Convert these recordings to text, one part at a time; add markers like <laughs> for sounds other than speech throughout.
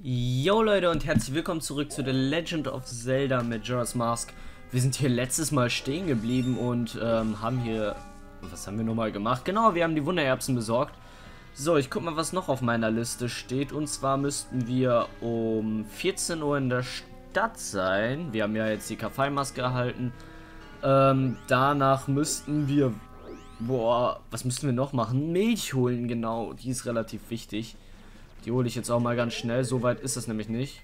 Yo Leute und herzlich willkommen zurück zu The Legend of Zelda Majora's Mask. Wir sind hier letztes Mal stehen geblieben und ähm, haben hier... Was haben wir nochmal gemacht? Genau, wir haben die Wundererbsen besorgt. So, ich guck mal, was noch auf meiner Liste steht. Und zwar müssten wir um 14 Uhr in der Stadt sein. Wir haben ja jetzt die Kaffee-Maske erhalten. Ähm, danach müssten wir... Boah, was müssten wir noch machen? Milch holen, genau. Die ist relativ wichtig. Die hole ich jetzt auch mal ganz schnell. So weit ist es nämlich nicht.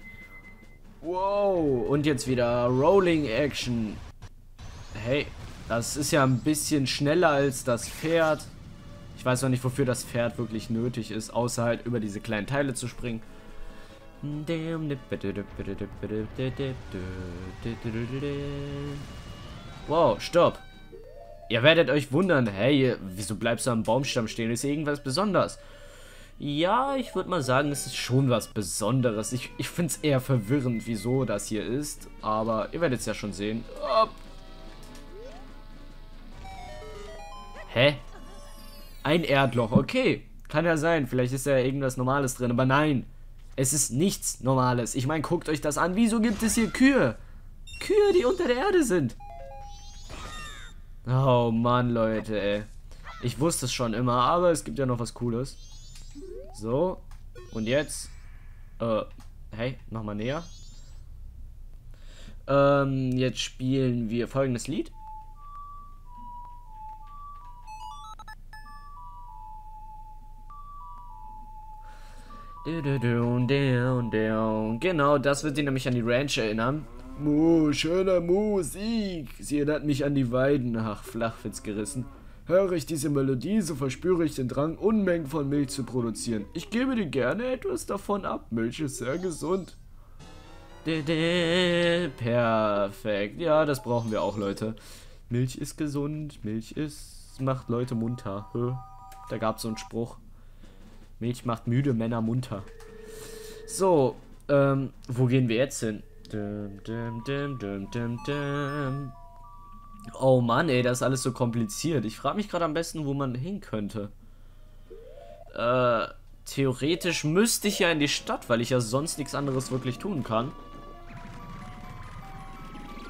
Wow. Und jetzt wieder Rolling Action. Hey, das ist ja ein bisschen schneller als das Pferd. Ich weiß noch nicht, wofür das Pferd wirklich nötig ist, außer halt über diese kleinen Teile zu springen. Wow, stopp. Ihr werdet euch wundern, hey, wieso bleibst du am Baumstamm stehen? Ist hier irgendwas besonders? Ja, ich würde mal sagen, es ist schon was Besonderes. Ich, ich finde es eher verwirrend, wieso das hier ist. Aber ihr werdet es ja schon sehen. Oh. Hä? Ein Erdloch, okay. Kann ja sein, vielleicht ist ja irgendwas Normales drin. Aber nein, es ist nichts Normales. Ich meine, guckt euch das an. Wieso gibt es hier Kühe? Kühe, die unter der Erde sind. Oh Mann, Leute, ey. Ich wusste es schon immer, aber es gibt ja noch was Cooles. So. Und jetzt. Äh, hey, nochmal näher. Ähm, jetzt spielen wir folgendes Lied. Genau, das wird sie nämlich an die Ranch erinnern. Mu, schöner Musik. Sie erinnert mich an die Weiden. Ach, Flachwitz gerissen. Höre ich diese Melodie, so verspüre ich den Drang, Unmengen von Milch zu produzieren. Ich gebe dir gerne etwas davon ab. Milch ist sehr gesund. Perfekt. Ja, das brauchen wir auch, Leute. Milch ist gesund. Milch ist... macht Leute munter. Da gab es so einen Spruch. Milch macht müde Männer munter. So, ähm, wo gehen wir jetzt hin? Dum, dum, dum. Oh Mann, ey, das ist alles so kompliziert. Ich frage mich gerade am besten, wo man hin könnte. Äh, theoretisch müsste ich ja in die Stadt, weil ich ja sonst nichts anderes wirklich tun kann.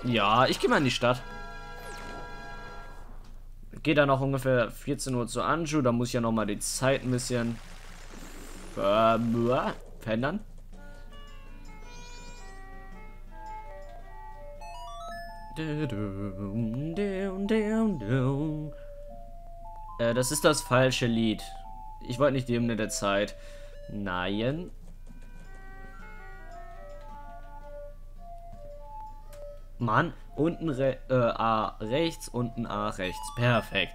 Ja, ich gehe mal in die Stadt. Geht dann noch ungefähr 14 Uhr zu Anju. Da muss ich ja nochmal die Zeit ein bisschen äh, verändern. Äh, das ist das falsche Lied. Ich wollte nicht die Hymne der Zeit. Nein. Mann, unten Re äh, A rechts, unten A rechts. Perfekt.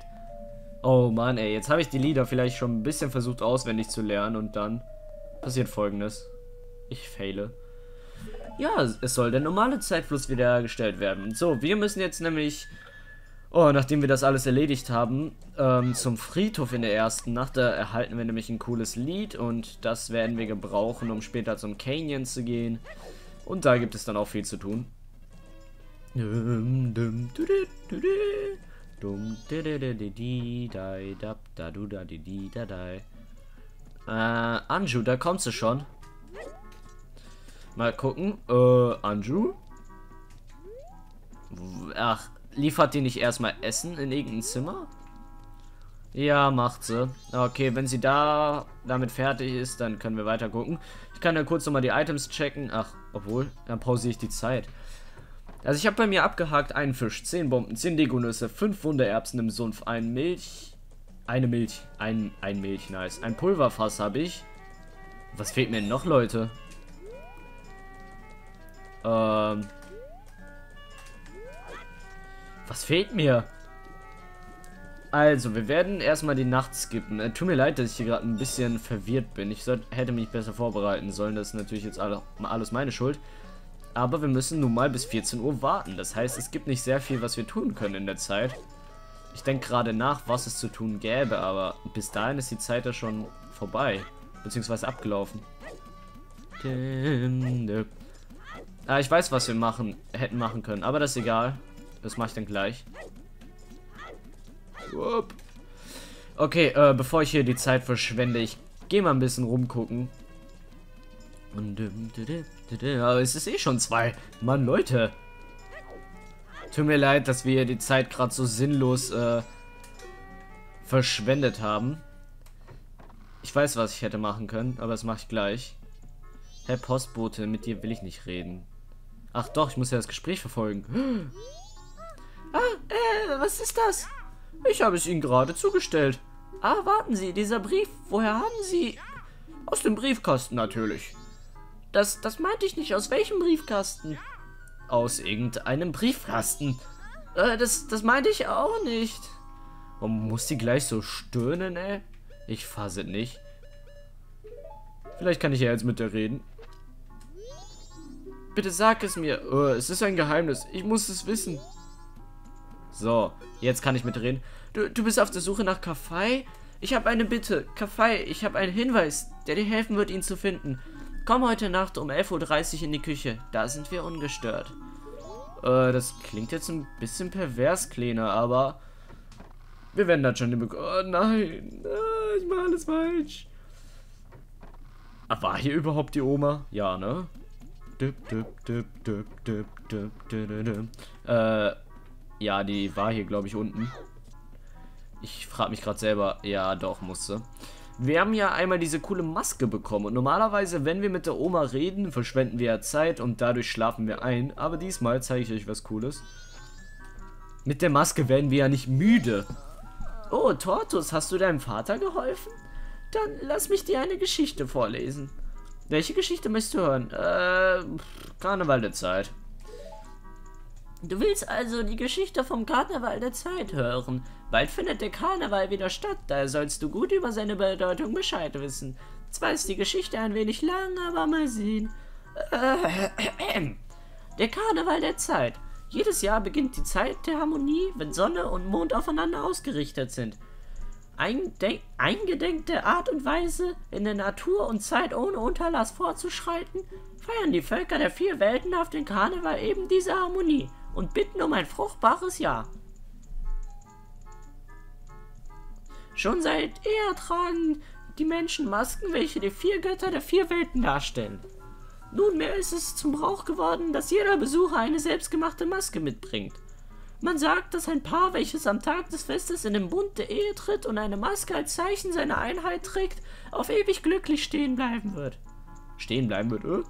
Oh Mann, ey, jetzt habe ich die Lieder vielleicht schon ein bisschen versucht auswendig zu lernen und dann passiert folgendes. Ich fehle. Ja, es soll der normale Zeitfluss wiederhergestellt werden. So, wir müssen jetzt nämlich, oh, nachdem wir das alles erledigt haben, ähm, zum Friedhof in der ersten Nacht. Da erhalten wir nämlich ein cooles Lied und das werden wir gebrauchen, um später zum Canyon zu gehen. Und da gibt es dann auch viel zu tun. Äh, Anju, da kommst du schon. Mal gucken. Äh, Anju? Ach, liefert die nicht erstmal Essen in irgendein Zimmer? Ja, macht sie. Okay, wenn sie da damit fertig ist, dann können wir weiter gucken. Ich kann ja kurz nochmal die Items checken. Ach, obwohl, dann pausiere ich die Zeit. Also ich habe bei mir abgehakt einen Fisch, 10 Bomben, 10 Degonüsse, 5 Wundererbsen im Sumpf, ein Milch, eine Milch, ein, ein Milch, nice. Ein Pulverfass habe ich. Was fehlt mir noch, Leute? Ähm. Was fehlt mir? Also, wir werden erstmal die Nacht skippen. Äh, tut mir leid, dass ich hier gerade ein bisschen verwirrt bin. Ich sollte, hätte mich besser vorbereiten sollen. Das ist natürlich jetzt alle, alles meine Schuld. Aber wir müssen nun mal bis 14 Uhr warten. Das heißt, es gibt nicht sehr viel, was wir tun können in der Zeit. Ich denke gerade nach, was es zu tun gäbe, aber bis dahin ist die Zeit ja schon vorbei. Beziehungsweise abgelaufen. Ah, ich weiß, was wir machen, hätten machen können, aber das ist egal. Das mache ich dann gleich. Okay, äh, bevor ich hier die Zeit verschwende, ich gehe mal ein bisschen rumgucken. Aber es ist eh schon zwei. Mann, Leute. Tut mir leid, dass wir die Zeit gerade so sinnlos äh, verschwendet haben. Ich weiß, was ich hätte machen können, aber das mache ich gleich. Herr Postbote, mit dir will ich nicht reden. Ach doch, ich muss ja das Gespräch verfolgen. Ah, äh, was ist das? Ich habe es Ihnen gerade zugestellt. Ah, warten Sie, dieser Brief, woher haben Sie... Aus dem Briefkasten natürlich. Das, das meinte ich nicht. Aus welchem Briefkasten? Aus irgendeinem Briefkasten. Äh, das, das meinte ich auch nicht. Warum muss sie gleich so stöhnen, ey? Ich fasse nicht. Vielleicht kann ich ja jetzt mit der reden. Bitte sag es mir. Oh, es ist ein Geheimnis. Ich muss es wissen. So, jetzt kann ich mit reden. Du, du bist auf der Suche nach Kaffee? Ich habe eine Bitte. Kaffee, ich habe einen Hinweis, der dir helfen wird, ihn zu finden. Komm heute Nacht um 11.30 Uhr in die Küche. Da sind wir ungestört. Äh, das klingt jetzt ein bisschen pervers, Kleiner, aber... Wir werden das schon. Oh nein, ah, ich mache alles falsch. War hier überhaupt die Oma? Ja, ne? Äh, ja, die war hier, glaube ich, unten. Ich frage mich gerade selber. Ja, doch, musste. Wir haben ja einmal diese coole Maske bekommen und normalerweise, wenn wir mit der Oma reden, verschwenden wir ja Zeit und dadurch schlafen wir ein. Aber diesmal zeige ich euch was Cooles. Mit der Maske werden wir ja nicht müde. Oh, Tortus, hast du deinem Vater geholfen? Dann lass mich dir eine Geschichte vorlesen. Welche Geschichte möchtest du hören? Äh, Karneval der Zeit. Du willst also die Geschichte vom Karneval der Zeit hören. Bald findet der Karneval wieder statt, daher sollst du gut über seine Bedeutung Bescheid wissen. Zwar ist die Geschichte ein wenig lang, aber mal sehen. Äh, <clears throat> der Karneval der Zeit. Jedes Jahr beginnt die Zeit der Harmonie, wenn Sonne und Mond aufeinander ausgerichtet sind. Eingedenkte Art und Weise, in der Natur und Zeit ohne Unterlass fortzuschreiten, feiern die Völker der vier Welten auf den Karneval eben diese Harmonie und bitten um ein fruchtbares Jahr. Schon seit eher tragen die Menschen Masken, welche die vier Götter der vier Welten darstellen. Nunmehr ist es zum Brauch geworden, dass jeder Besucher eine selbstgemachte Maske mitbringt. Man sagt, dass ein Paar, welches am Tag des Festes in den Bund der Ehe tritt und eine Maske als Zeichen seiner Einheit trägt, auf ewig glücklich stehen bleiben wird. Stehen bleiben wird, äh?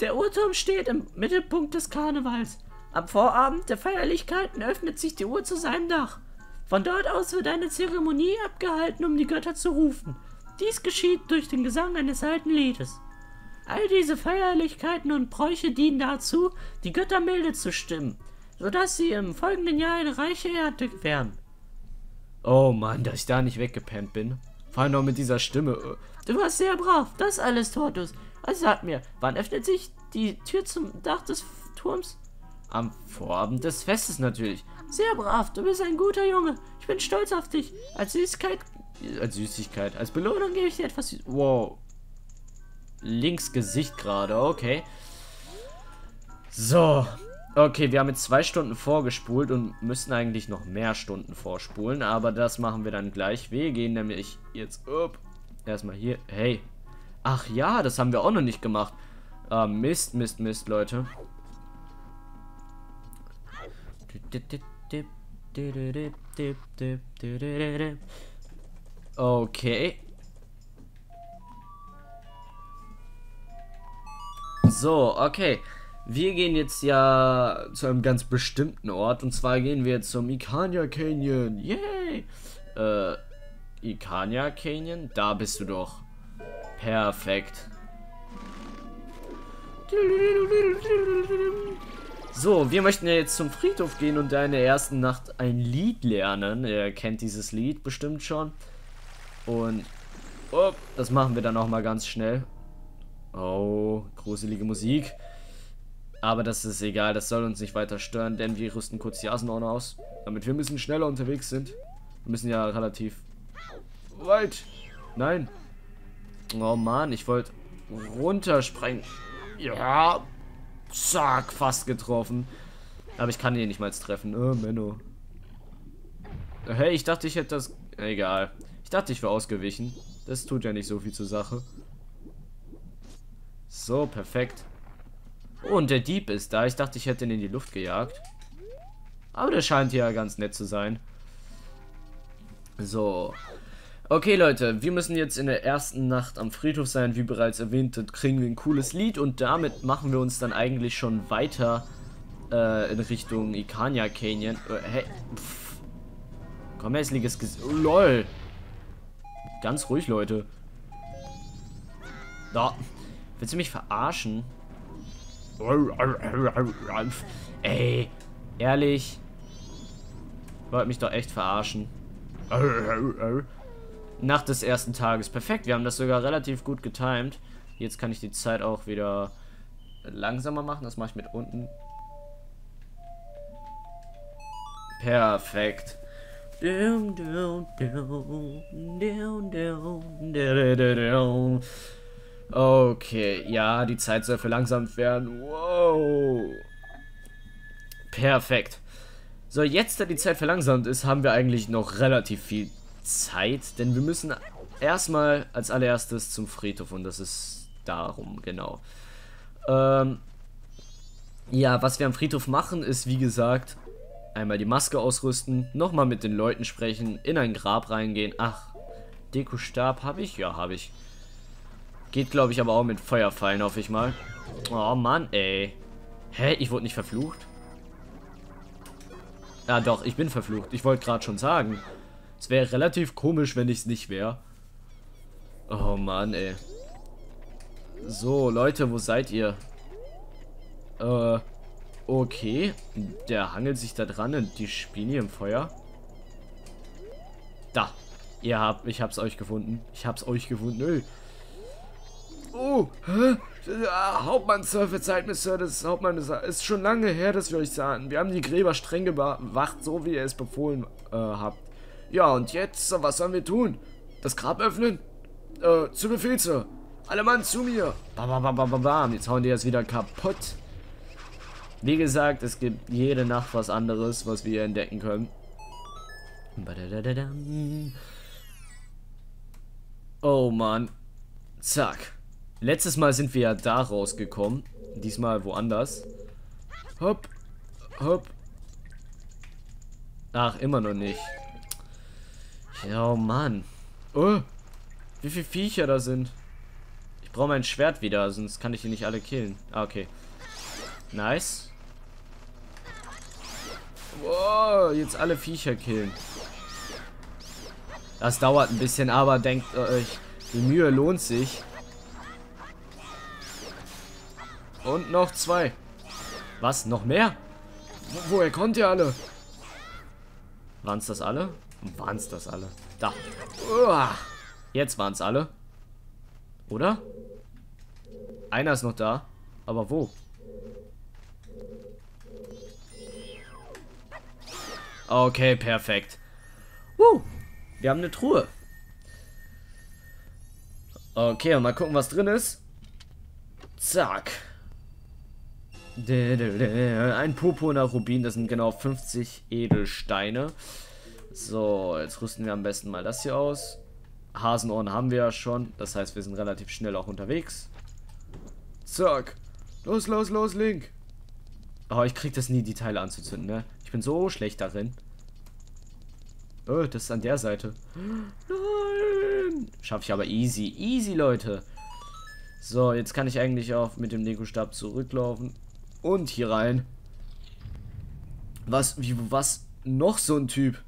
Der Uhrturm steht im Mittelpunkt des Karnevals. Am Vorabend der Feierlichkeiten öffnet sich die Uhr zu seinem Dach. Von dort aus wird eine Zeremonie abgehalten, um die Götter zu rufen. Dies geschieht durch den Gesang eines alten Liedes. All diese Feierlichkeiten und Bräuche dienen dazu, die Götter milde zu stimmen, sodass sie im folgenden Jahr eine reiche Ernte gewähren. Oh Mann, dass ich da nicht weggepennt bin. Vor allem noch mit dieser Stimme. Du warst sehr brav, das alles, Tortus. Also sag mir, wann öffnet sich die Tür zum Dach des Turms? Am Vorabend des Festes natürlich. Sehr brav, du bist ein guter Junge. Ich bin stolz auf dich. Als Süßigkeit. Als Süßigkeit. Als Belohnung gebe ich dir etwas Süß Wow. Links Gesicht gerade, okay. So. Okay, wir haben jetzt zwei Stunden vorgespult und müssen eigentlich noch mehr Stunden vorspulen, aber das machen wir dann gleich. Wir gehen nämlich jetzt up. Erstmal hier. Hey. Ach ja, das haben wir auch noch nicht gemacht. Ah, Mist, Mist, Mist, Leute. Okay. So, okay. Wir gehen jetzt ja zu einem ganz bestimmten Ort. Und zwar gehen wir zum Ikania Canyon. Yay! Äh, Ikania Canyon? Da bist du doch. Perfekt. So, wir möchten ja jetzt zum Friedhof gehen und da in der ersten Nacht ein Lied lernen. Ihr kennt dieses Lied bestimmt schon. Und oh, das machen wir dann auch mal ganz schnell. Oh, gruselige Musik. Aber das ist egal, das soll uns nicht weiter stören, denn wir rüsten kurz die Asenordner aus, damit wir ein bisschen schneller unterwegs sind. Wir müssen ja relativ weit. Nein. Oh Mann, ich wollte runtersprengen. Ja, Zack, fast getroffen. Aber ich kann ihn nicht mal treffen. Oh, Menno. Hey, ich dachte, ich hätte das... Egal. Ich dachte, ich wäre ausgewichen. Das tut ja nicht so viel zur Sache. So, perfekt. Oh, und der Dieb ist da. Ich dachte, ich hätte ihn in die Luft gejagt. Aber der scheint ja ganz nett zu sein. So. Okay, Leute, wir müssen jetzt in der ersten Nacht am Friedhof sein. Wie bereits erwähnt, kriegen wir ein cooles Lied und damit machen wir uns dann eigentlich schon weiter äh, in Richtung Ikania Canyon. Äh, hey, pff. Komm, hässliches Gesicht. Oh, lol. Ganz ruhig, Leute. Da. Willst du mich verarschen? Ey, ehrlich. Wollt mich doch echt verarschen. Nacht des ersten Tages. Perfekt, wir haben das sogar relativ gut getimed. Jetzt kann ich die Zeit auch wieder langsamer machen. Das mache ich mit unten. Perfekt. Okay, ja, die Zeit soll verlangsamt werden. Wow. Perfekt. So, jetzt, da die Zeit verlangsamt ist, haben wir eigentlich noch relativ viel Zeit, denn wir müssen erstmal als allererstes zum Friedhof und das ist darum, genau. Ähm, ja, was wir am Friedhof machen, ist wie gesagt, einmal die Maske ausrüsten, nochmal mit den Leuten sprechen, in ein Grab reingehen. Ach, Deko-Stab habe ich? Ja, habe ich. Geht, glaube ich, aber auch mit Feuerfallen, hoffe ich mal. Oh, Mann, ey. Hä? Ich wurde nicht verflucht? Ja, doch, ich bin verflucht. Ich wollte gerade schon sagen. Es wäre relativ komisch, wenn ich es nicht wäre. Oh, Mann, ey. So, Leute, wo seid ihr? Äh, okay. Der hangelt sich da dran und die spielen hier im Feuer. Da. Ihr habt, ich hab's euch gefunden. Ich hab's euch gefunden. Nö. Oh, hä? Hauptmann, Sir, verzeiht mir, Sir, das Hauptmann ist, ist schon lange her, dass wir euch sahen. Wir haben die Gräber streng bewacht, so wie ihr es befohlen äh, habt. Ja, und jetzt, was sollen wir tun? Das Grab öffnen? Äh, zu Befehl, Sir. Alle Mann zu mir. Bam, bam, bam, bam, bam. Jetzt hauen die das wieder kaputt. Wie gesagt, es gibt jede Nacht was anderes, was wir entdecken können. Oh Mann. Zack. Letztes Mal sind wir ja da rausgekommen. Diesmal woanders. Hopp. Hopp. Ach, immer noch nicht. Ja, oh Mann. Oh. Wie viele Viecher da sind. Ich brauche mein Schwert wieder, sonst kann ich die nicht alle killen. Ah, okay. Nice. Wow, jetzt alle Viecher killen. Das dauert ein bisschen, aber denkt euch, die Mühe lohnt sich. Und noch zwei. Was? Noch mehr? Wo, woher kommt ihr alle? Waren es das alle? Waren es das alle? Da. Uah. Jetzt waren es alle. Oder? Einer ist noch da. Aber wo? Okay, perfekt. Uh, wir haben eine Truhe. Okay, und mal gucken, was drin ist. Zack. Ein purpurner Rubin, das sind genau 50 Edelsteine. So, jetzt rüsten wir am besten mal das hier aus. Hasenohren haben wir ja schon, das heißt, wir sind relativ schnell auch unterwegs. Zack. Los, los, los, Link. Oh, ich krieg das nie, die Teile anzuzünden, ne? Ich bin so schlecht darin. Oh, das ist an der Seite. Nein! Schaffe ich aber easy. Easy, Leute. So, jetzt kann ich eigentlich auch mit dem Lego-Stab zurücklaufen. Und hier rein. Was, wie, was? Noch so ein Typ.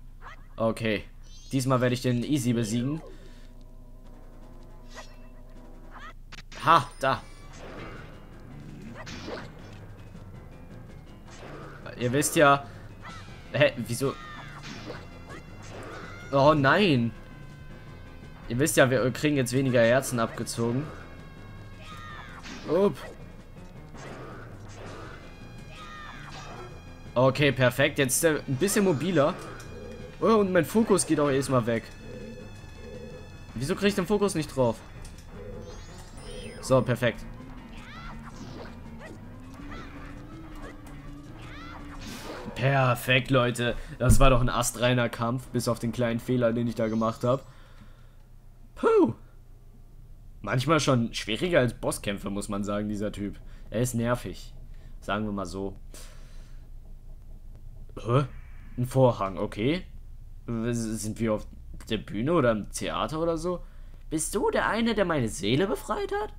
Okay. Diesmal werde ich den easy besiegen. Ha, da. Ihr wisst ja... Hä, wieso... Oh nein. Ihr wisst ja, wir kriegen jetzt weniger Herzen abgezogen. Upp. Okay, perfekt. Jetzt ist er ein bisschen mobiler. Oh, und mein Fokus geht auch erstmal weg. Wieso kriege ich den Fokus nicht drauf? So, perfekt. Perfekt, Leute. Das war doch ein astreiner Kampf, bis auf den kleinen Fehler, den ich da gemacht habe. Puh. Manchmal schon schwieriger als Bosskämpfe, muss man sagen, dieser Typ. Er ist nervig. Sagen wir mal so. Hä? Ein Vorhang, okay. Sind wir auf der Bühne oder im Theater oder so? Bist du der eine, der meine Seele befreit hat?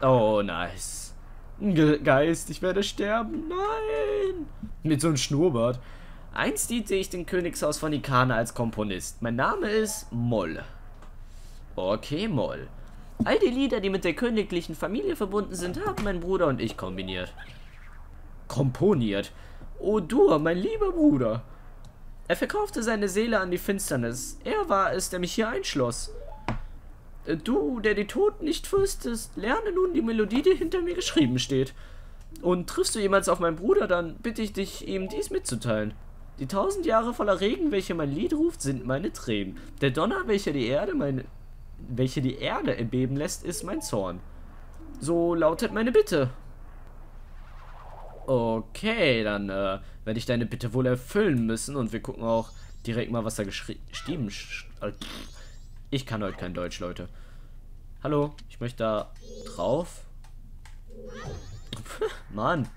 Oh, nice. Ge Geist, ich werde sterben. Nein! Mit so einem Schnurrbart. Einst diente ich dem Königshaus von Ikana als Komponist. Mein Name ist Moll. Okay, Moll. All die Lieder, die mit der königlichen Familie verbunden sind, haben mein Bruder und ich kombiniert. Komponiert? Oh, du, mein lieber Bruder. Er verkaufte seine Seele an die Finsternis. Er war es, der mich hier einschloss. Du, der die Toten nicht fürstest, lerne nun die Melodie, die hinter mir geschrieben steht. Und triffst du jemals auf meinen Bruder, dann bitte ich dich, ihm dies mitzuteilen. Die tausend Jahre voller Regen, welche mein Lied ruft, sind meine Tränen. Der Donner, welcher die Erde, meine, welche die Erde erbeben lässt, ist mein Zorn. So lautet meine Bitte. Okay, dann äh, werde ich deine Bitte wohl erfüllen müssen und wir gucken auch direkt mal, was da geschrieben äh, Ich kann heute kein Deutsch, Leute. Hallo, ich möchte da drauf. <laughs> Mann.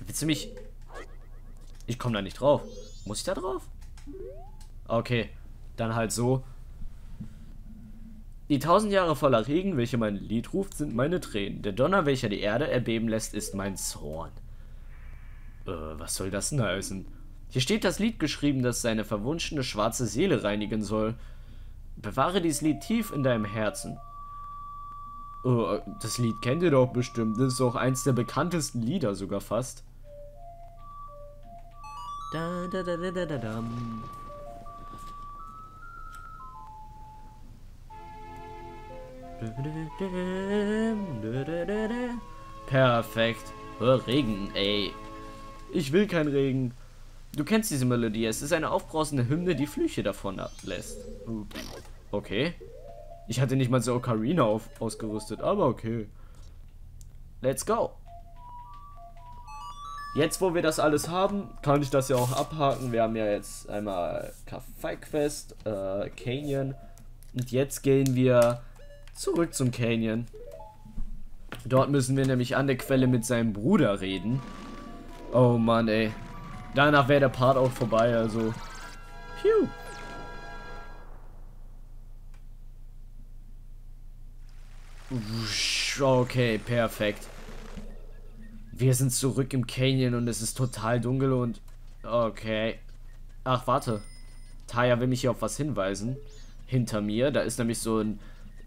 Willst du mich... Ich komme da nicht drauf. Muss ich da drauf? Okay, dann halt so. Die tausend Jahre voller Regen, welche mein Lied ruft, sind meine Tränen. Der Donner, welcher die Erde erbeben lässt, ist mein Zorn. Äh, was soll das denn heißen? Hier steht das Lied geschrieben, das seine verwunschene schwarze Seele reinigen soll. Bewahre dieses Lied tief in deinem Herzen. Oh, das Lied kennt ihr doch bestimmt. Das ist auch eins der bekanntesten Lieder sogar fast. Da, da, da, da, da, da, da. Perfekt. Regen, ey. Ich will kein Regen. Du kennst diese Melodie. Es ist eine aufbrausende Hymne, die Flüche davon ablässt. Okay. Ich hatte nicht mal so Ocarina auf, ausgerüstet, aber okay. Let's go. Jetzt, wo wir das alles haben, kann ich das ja auch abhaken. Wir haben ja jetzt einmal Kaffee Quest, äh, Canyon. Und jetzt gehen wir Zurück zum Canyon. Dort müssen wir nämlich an der Quelle mit seinem Bruder reden. Oh Mann, ey. Danach wäre der Part auch vorbei, also. Phew. Okay, perfekt. Wir sind zurück im Canyon und es ist total dunkel und... Okay. Ach, warte. Taya will mich hier auf was hinweisen. Hinter mir, da ist nämlich so ein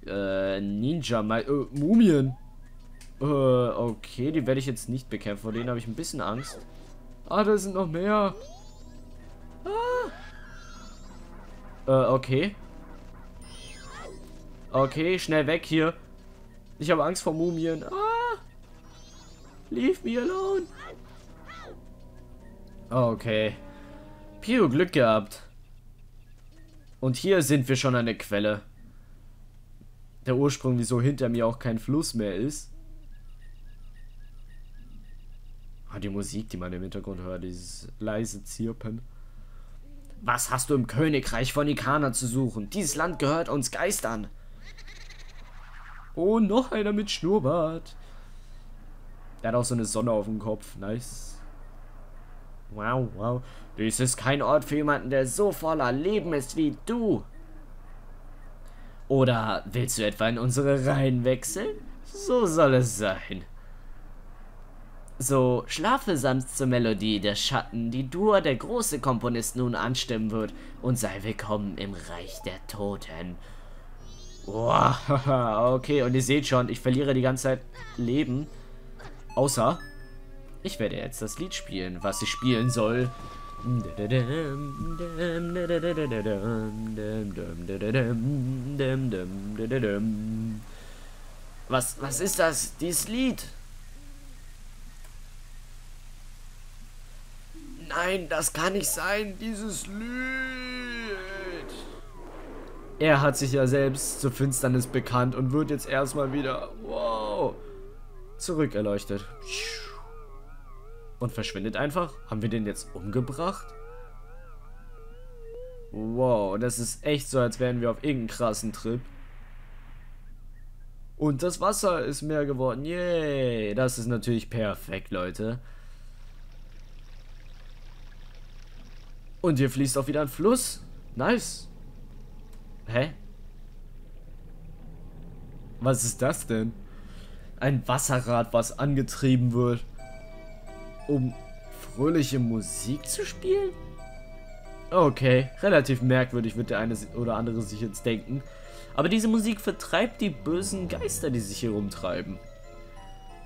äh, Ninja, mal, äh, Mumien. Äh, okay, die werde ich jetzt nicht bekämpfen. Vor denen habe ich ein bisschen Angst. Ah, da sind noch mehr. Ah. Äh, okay. Okay, schnell weg hier. Ich habe Angst vor Mumien. Ah. Leave me alone. Okay. Pio, Glück gehabt. Und hier sind wir schon an der Quelle der Ursprung, wieso hinter mir auch kein Fluss mehr ist. Ah, die Musik, die man im Hintergrund hört, dieses leise Zirpen. Was hast du im Königreich von Ikana zu suchen? Dieses Land gehört uns Geistern. Oh, noch einer mit Schnurrbart. Der hat auch so eine Sonne auf dem Kopf. Nice. Wow, wow. Dies ist kein Ort für jemanden, der so voller Leben ist wie du. Oder willst du etwa in unsere Reihen wechseln? So soll es sein. So, schlafe sanft zur Melodie der Schatten, die Dur, der große Komponist, nun anstimmen wird, und sei willkommen im Reich der Toten. Wow, <laughs> okay, und ihr seht schon, ich verliere die ganze Zeit Leben. Außer, ich werde jetzt das Lied spielen, was ich spielen soll. Was, was ist das? Dieses Lied? Nein, das kann nicht sein, dieses Lied. Er hat sich ja selbst zur Finsternis bekannt und wird jetzt erstmal wieder, wow, zurückerleuchtet und verschwindet einfach. Haben wir den jetzt umgebracht? Wow, das ist echt so, als wären wir auf irgendeinem krassen Trip. Und das Wasser ist mehr geworden. Yay, das ist natürlich perfekt, Leute. Und hier fließt auch wieder ein Fluss. Nice. Hä? Was ist das denn? Ein Wasserrad, was angetrieben wird, um fröhliche Musik zu spielen? Okay, relativ merkwürdig wird der eine oder andere sich jetzt denken. Aber diese Musik vertreibt die bösen Geister, die sich hier rumtreiben.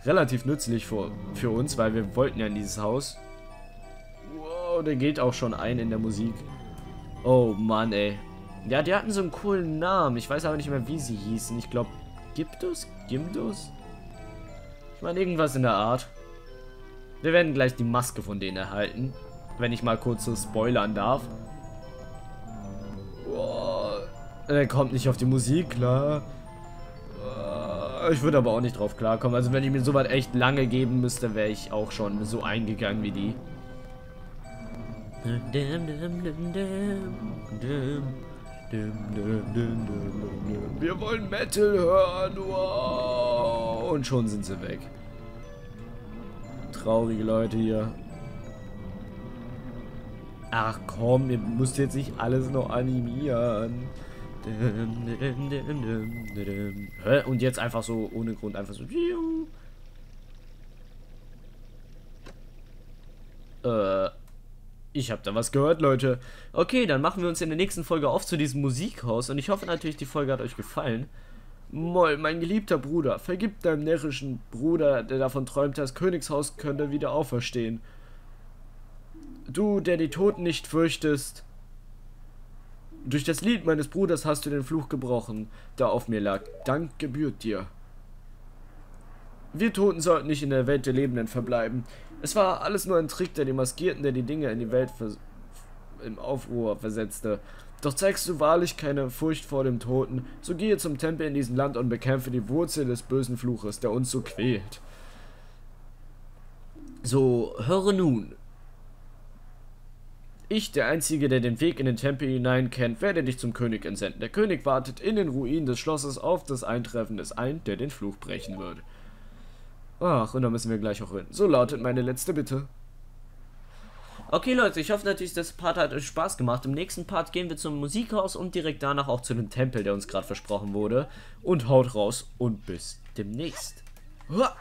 Relativ nützlich für, für uns, weil wir wollten ja in dieses Haus. Wow, der geht auch schon ein in der Musik. Oh Mann, ey. Ja, die hatten so einen coolen Namen. Ich weiß aber nicht mehr, wie sie hießen. Ich glaube, Giptus? Gimdus? Ich meine, irgendwas in der Art. Wir werden gleich die Maske von denen erhalten. Wenn ich mal kurz so spoilern darf. Boah, er kommt nicht auf die Musik, klar. Ich würde aber auch nicht drauf klarkommen. Also wenn ich mir sowas echt lange geben müsste, wäre ich auch schon so eingegangen wie die. Wir wollen Metal hören. Wow. Und schon sind sie weg. Traurige Leute hier. Ach komm, ihr müsst jetzt nicht alles noch animieren. Und jetzt einfach so ohne Grund einfach so. Äh, ich habe da was gehört, Leute. Okay, dann machen wir uns in der nächsten Folge auf zu diesem Musikhaus und ich hoffe natürlich, die Folge hat euch gefallen. Moll, mein geliebter Bruder, vergib deinem närrischen Bruder, der davon träumt, das Königshaus könnte wieder auferstehen. Du, der die Toten nicht fürchtest. Durch das Lied meines Bruders hast du den Fluch gebrochen, der auf mir lag. Dank gebührt dir. Wir Toten sollten nicht in der Welt der Lebenden verbleiben. Es war alles nur ein Trick der die Maskierten, der die Dinge in die Welt im Aufruhr versetzte. Doch zeigst du wahrlich keine Furcht vor dem Toten, so gehe zum Tempel in diesem Land und bekämpfe die Wurzel des bösen Fluches, der uns so quält. So, höre nun. Ich, der Einzige, der den Weg in den Tempel hinein kennt, werde dich zum König entsenden. Der König wartet in den Ruinen des Schlosses auf das Eintreffen des Ein, der den Fluch brechen wird. Ach, und da müssen wir gleich auch hin. So lautet meine letzte Bitte. Okay, Leute, ich hoffe natürlich, das Part hat euch Spaß gemacht. Im nächsten Part gehen wir zum Musikhaus und direkt danach auch zu dem Tempel, der uns gerade versprochen wurde. Und haut raus und bis demnächst. Uah.